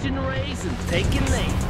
catching rays and taking names.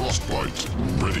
Frostbite ready.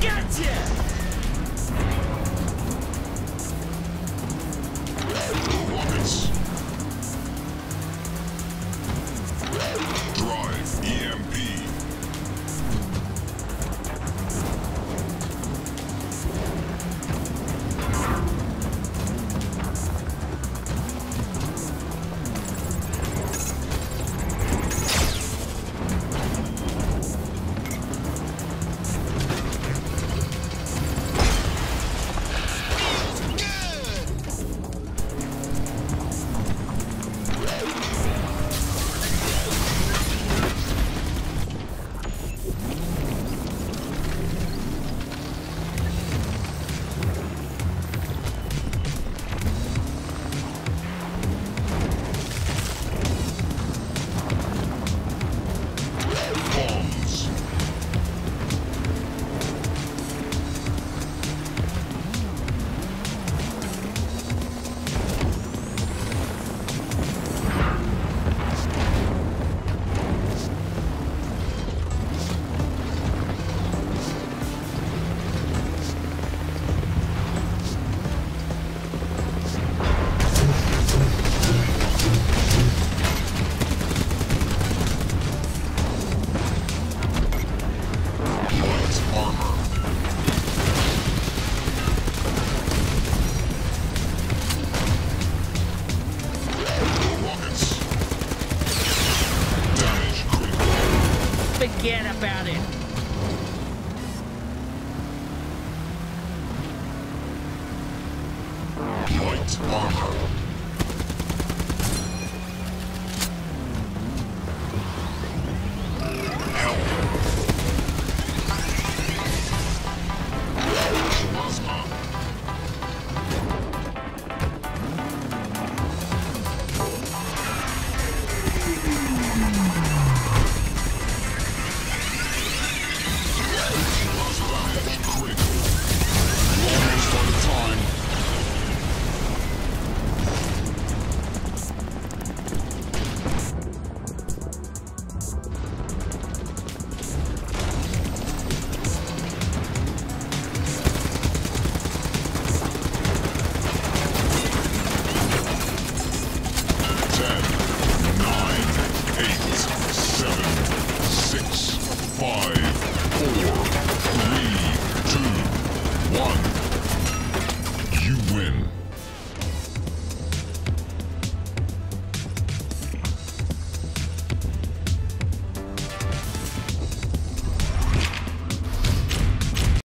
Got you! Forget about it. Light armor.